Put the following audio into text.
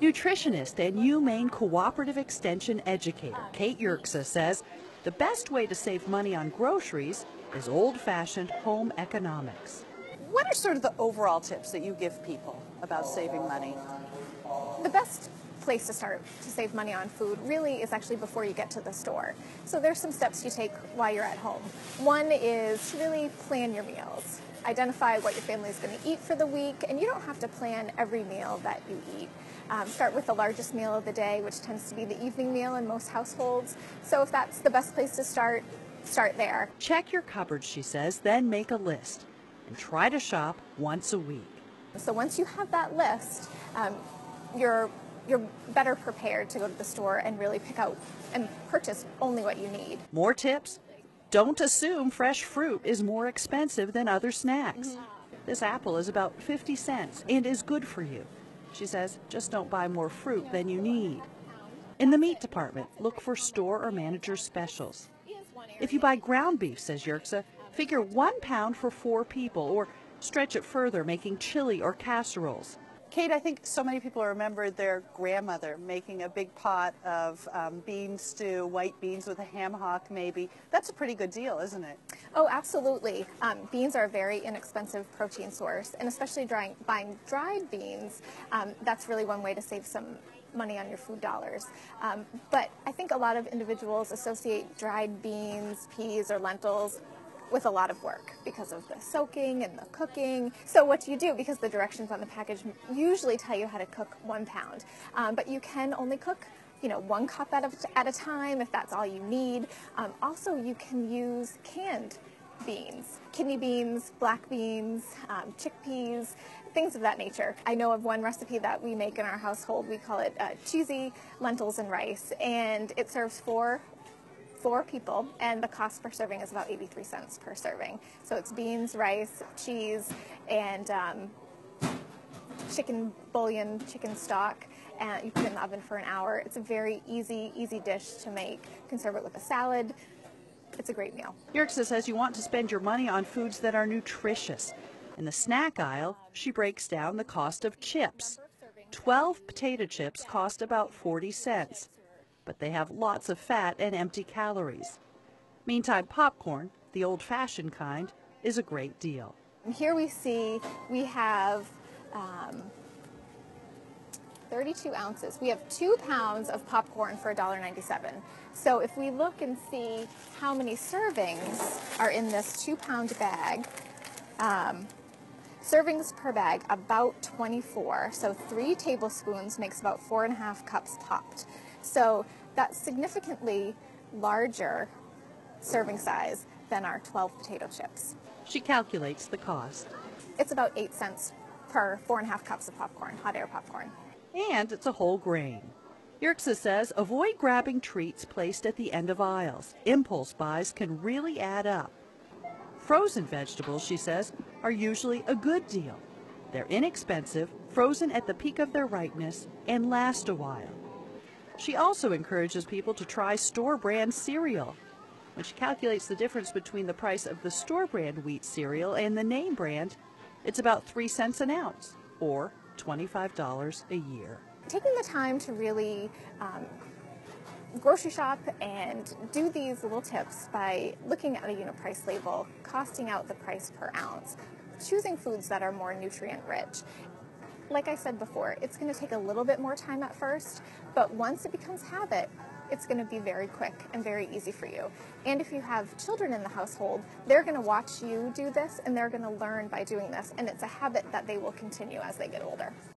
Nutritionist and UMaine Cooperative Extension educator Kate Yerxa says the best way to save money on groceries is old fashioned home economics. What are sort of the overall tips that you give people about saving money? The best place to start to save money on food really is actually before you get to the store. So there's some steps you take while you're at home. One is to really plan your meals. Identify what your family is going to eat for the week, and you don't have to plan every meal that you eat. Um, start with the largest meal of the day, which tends to be the evening meal in most households. So if that's the best place to start, start there. Check your cupboard, she says, then make a list and try to shop once a week. So once you have that list, um, you're you're better prepared to go to the store and really pick out and purchase only what you need. More tips? Don't assume fresh fruit is more expensive than other snacks. Mm-hmm. This apple is about 50 cents and is good for you. She says, just don't buy more fruit than you need. In the meat department, look for store or manager specials. If you buy ground beef, says Yerxa, figure one pound for four people or stretch it further, making chili or casseroles. Kate, I think so many people remember their grandmother making a big pot of um, bean stew, white beans with a ham hock maybe. That's a pretty good deal, isn't it? Oh, absolutely. Um, beans are a very inexpensive protein source, and especially drying, buying dried beans, um, that's really one way to save some money on your food dollars. Um, but I think a lot of individuals associate dried beans, peas, or lentils with a lot of work because of the soaking and the cooking. So what do you do? Because the directions on the package usually tell you how to cook one pound, um, but you can only cook you know, one cup at a, at a time if that's all you need. Um, also, you can use canned beans, kidney beans, black beans, um, chickpeas, things of that nature. I know of one recipe that we make in our household. We call it uh, cheesy lentils and rice, and it serves four four people, and the cost per serving is about 83 cents per serving. So it's beans, rice, cheese, and um, chicken bouillon, chicken stock, and you put it in the oven for an hour. It's a very easy, easy dish to make. You can serve it with a salad. It's a great meal. Yerxa says you want to spend your money on foods that are nutritious. In the snack aisle, she breaks down the cost of chips. 12 potato chips cost about 40 cents but they have lots of fat and empty calories. Meantime, popcorn, the old fashioned kind, is a great deal. Here we see we have um, 32 ounces. We have two pounds of popcorn for $1.97. So if we look and see how many servings are in this two pound bag, um, servings per bag about 24. So three tablespoons makes about four and a half cups popped. So that's significantly larger serving size than our 12 potato chips. She calculates the cost. It's about 8 cents per four and a half cups of popcorn, hot air popcorn. And it's a whole grain. Yerxa says avoid grabbing treats placed at the end of aisles. Impulse buys can really add up. Frozen vegetables, she says, are usually a good deal. They're inexpensive, frozen at the peak of their ripeness, and last a while. She also encourages people to try store brand cereal. When she calculates the difference between the price of the store brand wheat cereal and the name brand, it's about 3 cents an ounce, or $25 a year. Taking the time to really um, grocery shop and do these little tips by looking at a unit price label, costing out the price per ounce, choosing foods that are more nutrient rich, like I said before, it's going to take a little bit more time at first, but once it becomes habit, it's going to be very quick and very easy for you. And if you have children in the household, they're going to watch you do this and they're going to learn by doing this, and it's a habit that they will continue as they get older.